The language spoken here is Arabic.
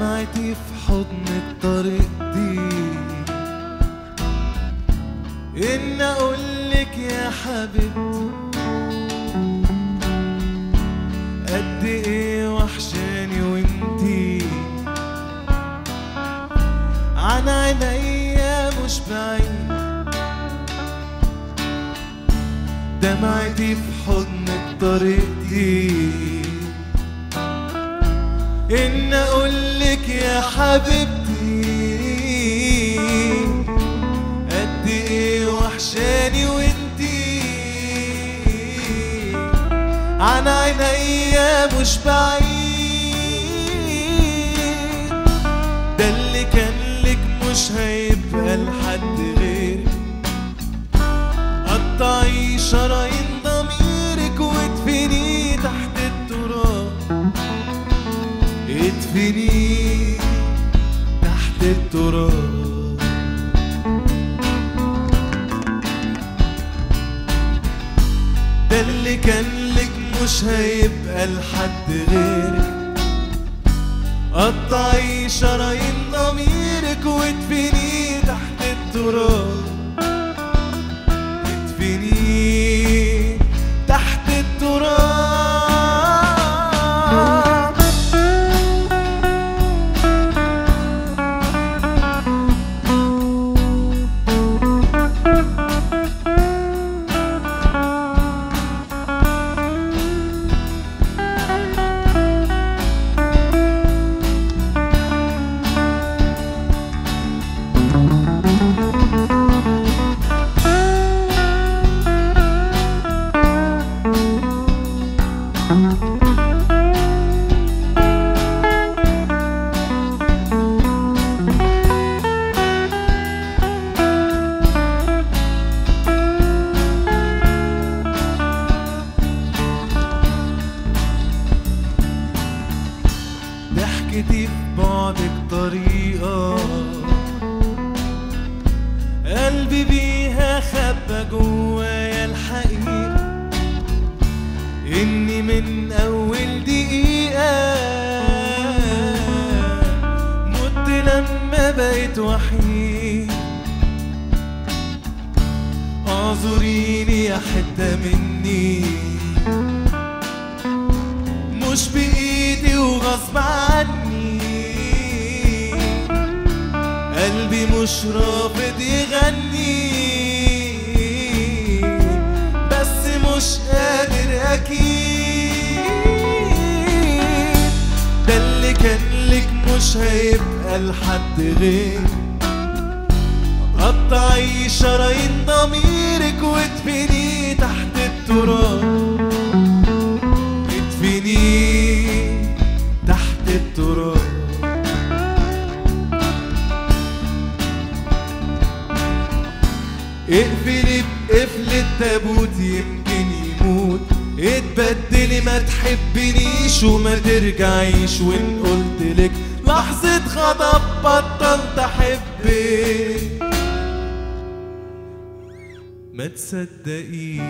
دمعتي في حضن الطريق دي. إن أقولك يا حبيبتي قد إيه وحشاني وإنتي. عن عينيا مش بعيد. دمعتي في حضن الطريق دي. إن أقولك يا حبيبتي قد إيه وحشاني وإنتي؟ عن عينيا مش بعيد. ده اللي كان لك مش هيبقى لحد غيرك قطعي شرايين ادفني تحت التراب. ده اللي كان لك مش هيبقى لحد غيرك. قطعي شرايين ضميرك وادفني تحت التراب. ضحكتي في بعدك طريقة. قلبي بيها خبى جوايا الحقيقة. إني من أول دقيقة. مت لما بقيت وحيد. أعذريني يا حتة مني. مش بإيدي قلبي مش رافض يغني بس مش قادر أكيد. ده اللي كان لك مش هيبقى لحد غير. قطعي شرايين ضميرك وادفني تحت التراب. بقفل التابوت يمكن يموت. اتبدلي ما تحبنيش وما ترجعيش. وان قلتلك لحظة غضب بطلت احبك ما تصدقيش